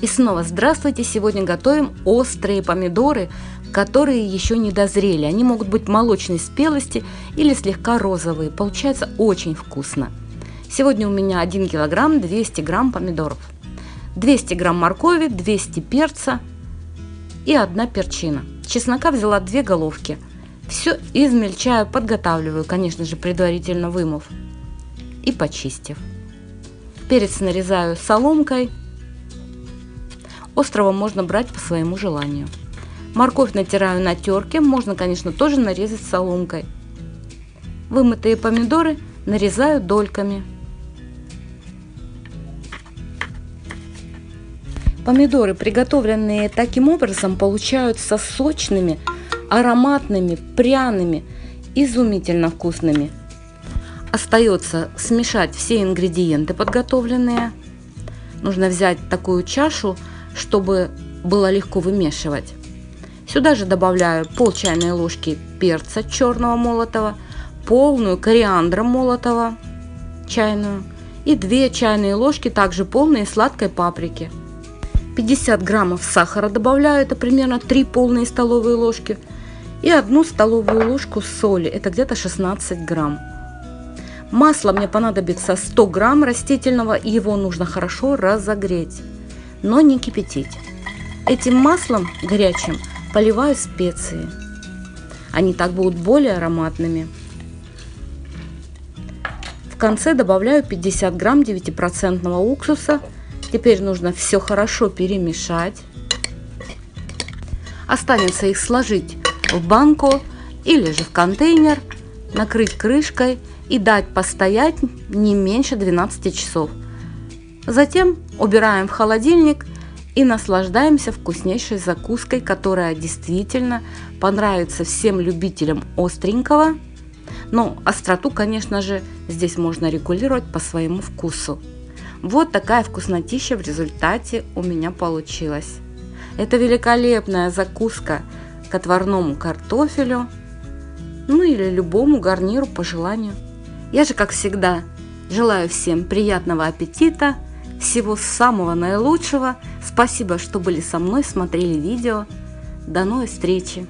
И снова здравствуйте! Сегодня готовим острые помидоры, которые еще не дозрели. Они могут быть молочной спелости или слегка розовые. Получается очень вкусно. Сегодня у меня 1 килограмм 200 грамм помидоров. 200 грамм моркови, 200 перца и одна перчина. Чеснока взяла две головки. Все измельчаю, подготавливаю, конечно же, предварительно вымыв и почистив. Перец нарезаю соломкой. Острого можно брать по своему желанию. Морковь натираю на терке, можно, конечно, тоже нарезать соломкой. Вымытые помидоры нарезаю дольками. Помидоры, приготовленные таким образом, получаются сочными, ароматными, пряными, изумительно вкусными. Остается смешать все ингредиенты подготовленные. Нужно взять такую чашу, чтобы было легко вымешивать. Сюда же добавляю пол чайной ложки перца черного молотого, полную кориандра молотого чайную и 2 чайные ложки также полные сладкой паприки. 50 граммов сахара добавляю, это примерно 3 полные столовые ложки. И одну столовую ложку соли, это где-то 16 грамм. Масло мне понадобится 100 грамм растительного, и его нужно хорошо разогреть, но не кипятить. Этим маслом горячим поливаю специи. Они так будут более ароматными. В конце добавляю 50 грамм 9% уксуса. Теперь нужно все хорошо перемешать. Останется их сложить в банку или же в контейнер, накрыть крышкой – и дать постоять не меньше 12 часов. Затем убираем в холодильник и наслаждаемся вкуснейшей закуской, которая действительно понравится всем любителям остренького. Но остроту, конечно же, здесь можно регулировать по своему вкусу. Вот такая вкуснотища в результате у меня получилась. Это великолепная закуска к отварному картофелю, ну или любому гарниру по желанию. Я же, как всегда, желаю всем приятного аппетита, всего самого наилучшего. Спасибо, что были со мной, смотрели видео. До новой встречи!